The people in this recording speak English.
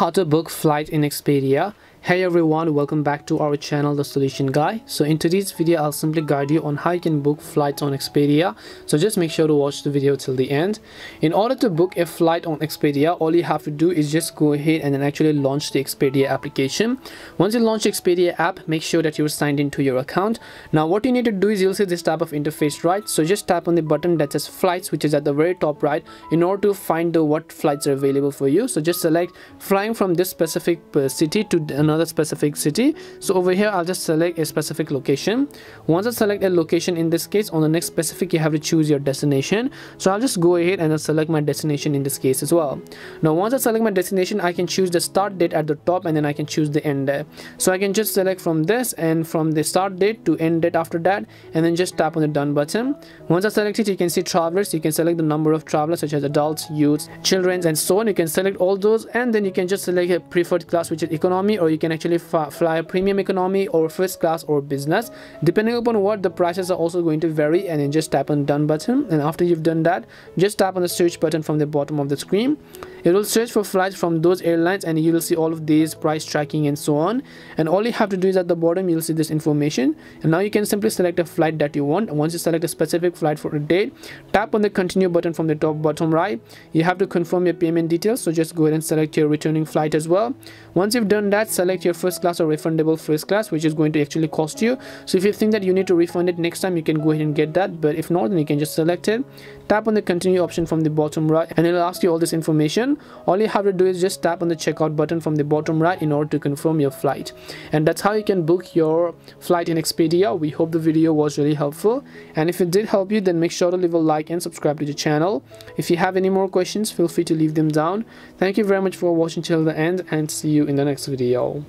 how to book flight in Expedia Hey everyone, welcome back to our channel The Solution Guy. So in today's video, I'll simply guide you on how you can book flights on Expedia. So just make sure to watch the video till the end. In order to book a flight on Expedia, all you have to do is just go ahead and then actually launch the Expedia application. Once you launch Expedia app, make sure that you're signed into your account. Now what you need to do is you'll see this type of interface, right? So just tap on the button that says flights, which is at the very top right, in order to find the what flights are available for you. So just select flying from this specific uh, city to another specific city. So over here i'll just select a specific location. Once i select a location in this case on the next specific you have to choose your destination. So i'll just go ahead and I'll select my destination in this case as well. Now once i select my destination i can choose the start date at the top and then i can choose the end date. So i can just select from this and from the start date to end date after that and then just tap on the done button. Once i select it you can see travelers. You can select the number of travelers such as adults youths children and so on. You can select all those and then you can just select a preferred class which is economy or you can actually fly a premium economy or first class or business. Depending upon what the prices are also going to vary and then just tap on done button. And after you've done that just tap on the search button from the bottom of the screen it will search for flights from those airlines and you will see all of these price tracking and so on. And all you have to do is at the bottom you'll see this information. And now you can simply select a flight that you want. Once you select a specific flight for a date tap on the continue button from the top bottom right. You have to confirm your payment details. So just go ahead and select your returning flight as well. Once you've done that select your first class or refundable first class which is going to actually cost you. So if you think that you need to refund it next time you can go ahead and get that. But if not then you can just select it. Tap on the continue option from the bottom right and it'll ask you all this information all you have to do is just tap on the checkout button from the bottom right in order to confirm your flight. And that's how you can book your flight in Expedia. We hope the video was really helpful. And if it did help you then make sure to leave a like and subscribe to the channel. If you have any more questions feel free to leave them down. Thank you very much for watching till the end and see you in the next video